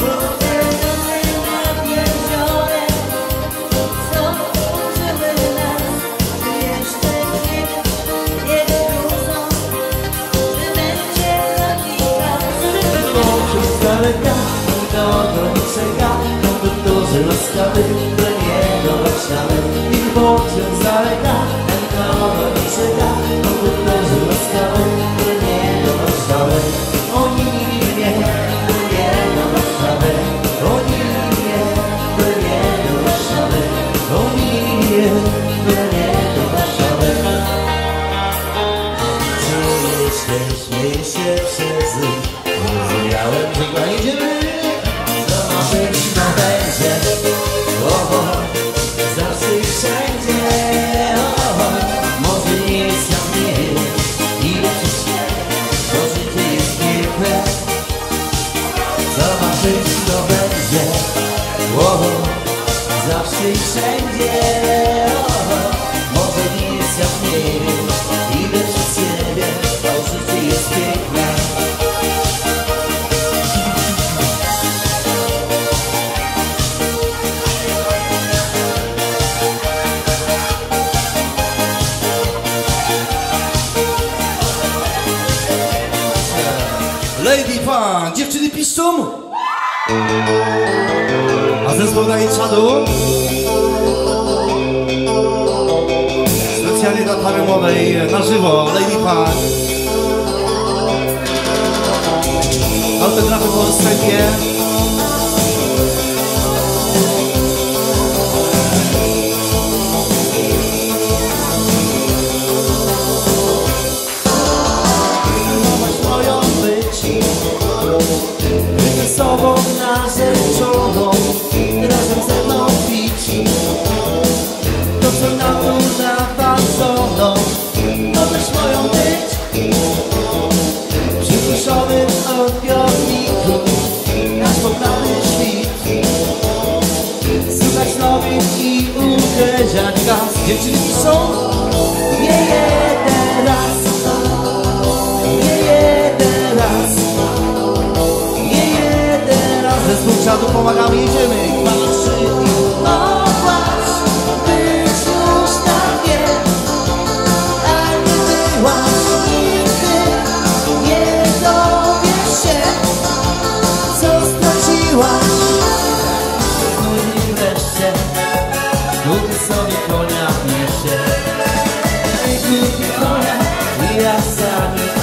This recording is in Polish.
Whoa. wszyscy i wszędzie o, Może nic jak nie wiem Idę przez ciebie, bo życie jest piękne Lady Pan, dziewczyny piszczą? zespół daje czadu. Specjalnie dla pary młodej na żywo Lady Park Albert Rapoport Sępie seja de carro, gente do som. Yeah, yeah. Father.